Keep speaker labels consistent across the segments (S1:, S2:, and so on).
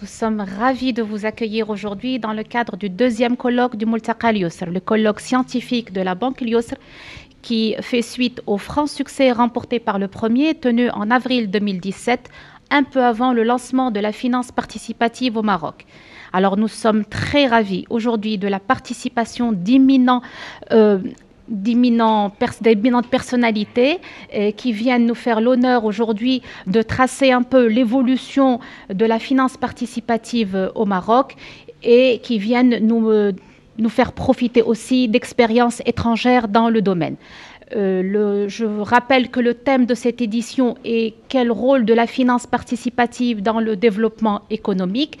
S1: Nous sommes ravis de vous accueillir aujourd'hui dans le cadre du deuxième colloque du Multaqa le colloque scientifique de la Banque Yusr, qui fait suite au franc succès remporté par le premier, tenu en avril 2017, un peu avant le lancement de la finance participative au Maroc. Alors nous sommes très ravis aujourd'hui de la participation d'imminents euh, d'éminentes personnalités euh, qui viennent nous faire l'honneur aujourd'hui de tracer un peu l'évolution de la finance participative euh, au Maroc et qui viennent nous, euh, nous faire profiter aussi d'expériences étrangères dans le domaine. Je rappelle que le thème de cette édition est quel rôle de la finance participative dans le développement économique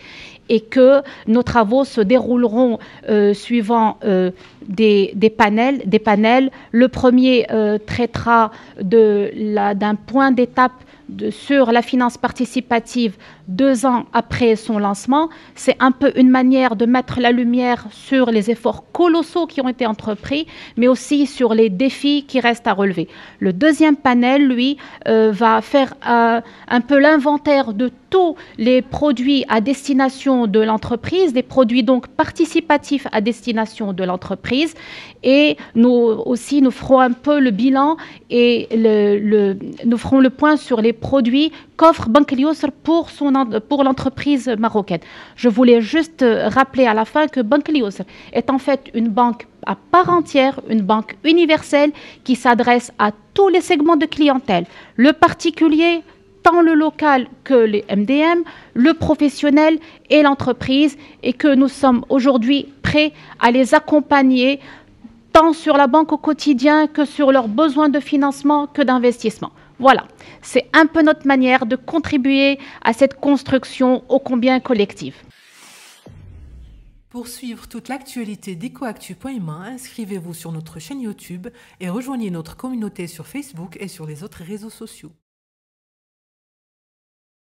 S1: et que nos travaux se dérouleront euh, suivant euh, des, panels, des panels. Le premier euh, traitera d'un point d'étape sur la finance participative deux ans après son lancement. C'est un peu une manière de mettre la lumière sur les efforts colossaux qui ont été entrepris, mais aussi sur les défis qui restent à relever. Le deuxième panel, lui, va faire un peu l'inventaire de tous les produits à destination de l'entreprise, des produits donc participatifs à destination de l'entreprise. Et nous aussi, nous ferons un peu le bilan et nous ferons le point sur les produits qu'offre Banque pour l'entreprise marocaine. Je voulais juste rappeler à la fin que Banque est en fait une banque à part entière, une banque universelle qui s'adresse à tous les segments de clientèle, le particulier, tant le local que les MDM, le professionnel et l'entreprise, et que nous sommes aujourd'hui prêts à les accompagner tant sur la banque au quotidien que sur leurs besoins de financement que d'investissement. Voilà, c'est un peu notre manière de contribuer à cette construction ô combien collective.
S2: Pour suivre toute l'actualité d'EcoActu.ma, inscrivez-vous sur notre chaîne YouTube et rejoignez notre communauté sur Facebook et sur les autres réseaux sociaux.